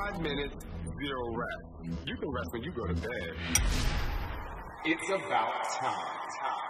25 minutes, zero rest. You can rest when you go to bed. It's about time. time.